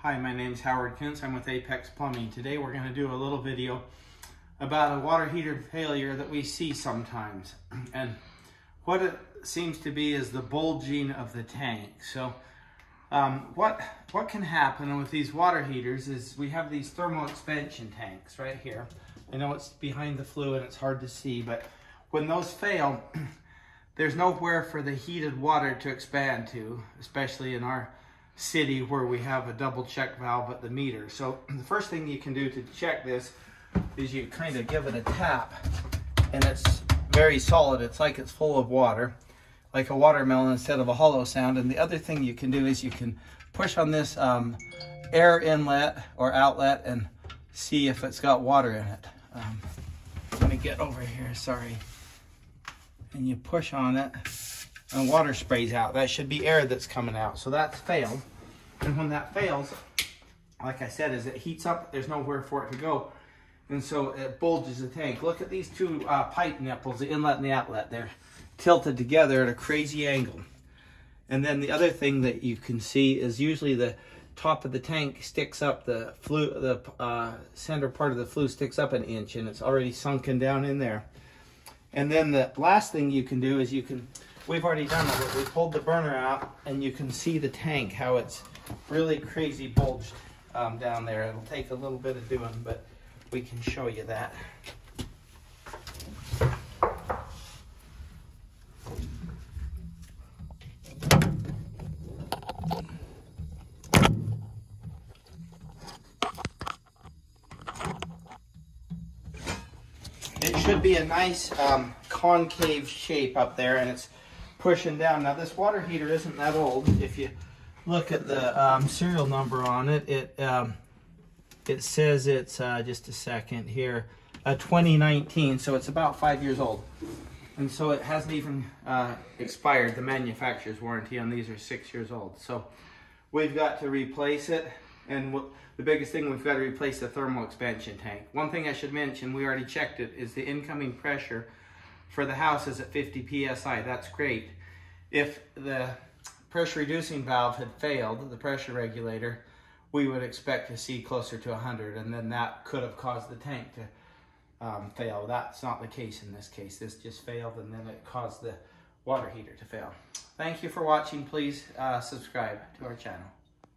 Hi, my name is Howard Kintz. I'm with Apex Plumbing. Today we're going to do a little video about a water heater failure that we see sometimes. And what it seems to be is the bulging of the tank. So um, what, what can happen with these water heaters is we have these thermal expansion tanks right here. I know it's behind the flue and it's hard to see, but when those fail, there's nowhere for the heated water to expand to, especially in our city where we have a double check valve at the meter. So the first thing you can do to check this is you kind of give it a tap and it's very solid. It's like it's full of water, like a watermelon instead of a hollow sound. And the other thing you can do is you can push on this um, air inlet or outlet and see if it's got water in it. Um, let me get over here, sorry. And you push on it and water sprays out. That should be air that's coming out. So that's failed. And when that fails, like I said, as it heats up, there's nowhere for it to go. And so it bulges the tank. Look at these two uh, pipe nipples, the inlet and the outlet. They're tilted together at a crazy angle. And then the other thing that you can see is usually the top of the tank sticks up, the flue, the uh, center part of the flue sticks up an inch and it's already sunken down in there. And then the last thing you can do is you can we've already done it. We pulled the burner out and you can see the tank, how it's really crazy bulged um, down there. It'll take a little bit of doing, but we can show you that. It should be a nice um, concave shape up there and it's pushing down. Now this water heater isn't that old. If you look at the um, serial number on it, it um, it says it's uh, just a second here, uh, 2019. So it's about five years old, and so it hasn't even uh, expired. The manufacturer's warranty on these are six years old. So we've got to replace it, and the biggest thing we've got to replace the thermal expansion tank. One thing I should mention, we already checked it, is the incoming pressure for the house is at 50 psi. That's great. If the pressure reducing valve had failed, the pressure regulator, we would expect to see closer to 100 and then that could have caused the tank to um, fail. That's not the case in this case. This just failed and then it caused the water heater to fail. Thank you for watching. Please uh, subscribe to our channel.